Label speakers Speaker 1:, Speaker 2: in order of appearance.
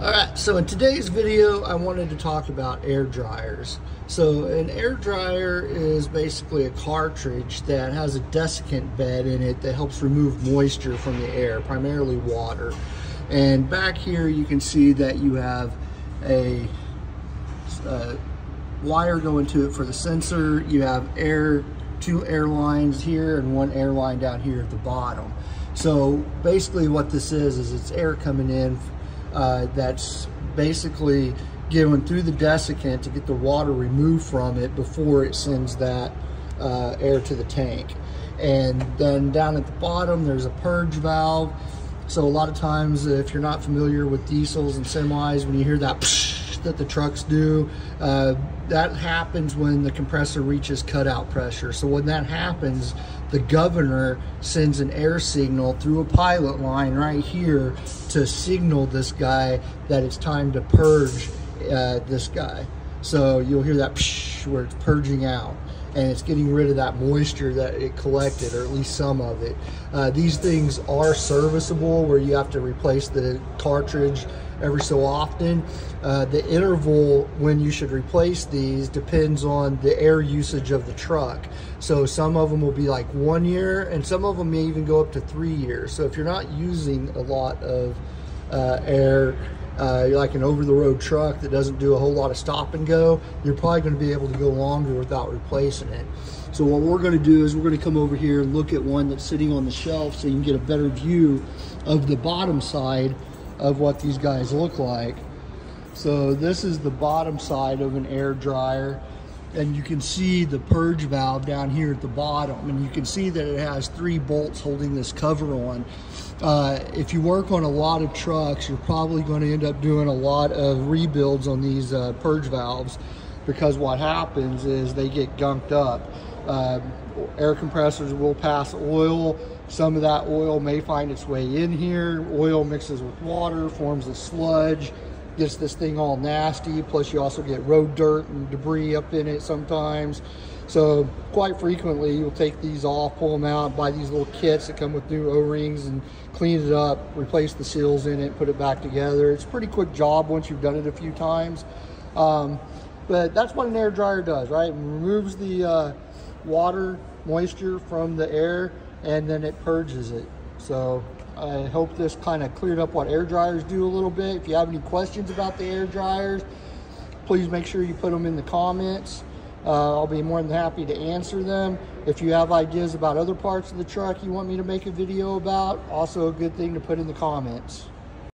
Speaker 1: All right, so in today's video, I wanted to talk about air dryers. So an air dryer is basically a cartridge that has a desiccant bed in it that helps remove moisture from the air, primarily water. And back here you can see that you have a, a wire going to it for the sensor. You have air, two air lines here and one air line down here at the bottom. So basically what this is, is it's air coming in uh, that's basically going through the desiccant to get the water removed from it before it sends that uh, air to the tank. And then down at the bottom, there's a purge valve. So a lot of times, if you're not familiar with diesels and semis, when you hear that that the trucks do, uh, that happens when the compressor reaches cutout pressure. So when that happens, the governor sends an air signal through a pilot line right here to signal this guy that it's time to purge uh, this guy. So you'll hear that where it's purging out and it's getting rid of that moisture that it collected or at least some of it. Uh, these things are serviceable where you have to replace the cartridge every so often. Uh, the interval when you should replace these depends on the air usage of the truck. So some of them will be like one year and some of them may even go up to three years. So if you're not using a lot of uh, air, uh, like an over-the-road truck that doesn't do a whole lot of stop and go, you're probably going to be able to go longer without replacing it. So what we're going to do is we're going to come over here and look at one that's sitting on the shelf so you can get a better view of the bottom side of what these guys look like. So this is the bottom side of an air dryer and you can see the purge valve down here at the bottom and you can see that it has three bolts holding this cover on. Uh, if you work on a lot of trucks, you're probably going to end up doing a lot of rebuilds on these uh, purge valves because what happens is they get gunked up. Uh, air compressors will pass oil. Some of that oil may find its way in here. Oil mixes with water, forms a sludge, gets this thing all nasty. Plus you also get road dirt and debris up in it sometimes. So quite frequently you'll take these off, pull them out, buy these little kits that come with new O-rings and clean it up, replace the seals in it, put it back together. It's a pretty quick job once you've done it a few times. Um, but that's what an air dryer does, right? It removes the uh, water moisture from the air and then it purges it. So I hope this kind of cleared up what air dryers do a little bit. If you have any questions about the air dryers, please make sure you put them in the comments. Uh, I'll be more than happy to answer them. If you have ideas about other parts of the truck you want me to make a video about, also a good thing to put in the comments.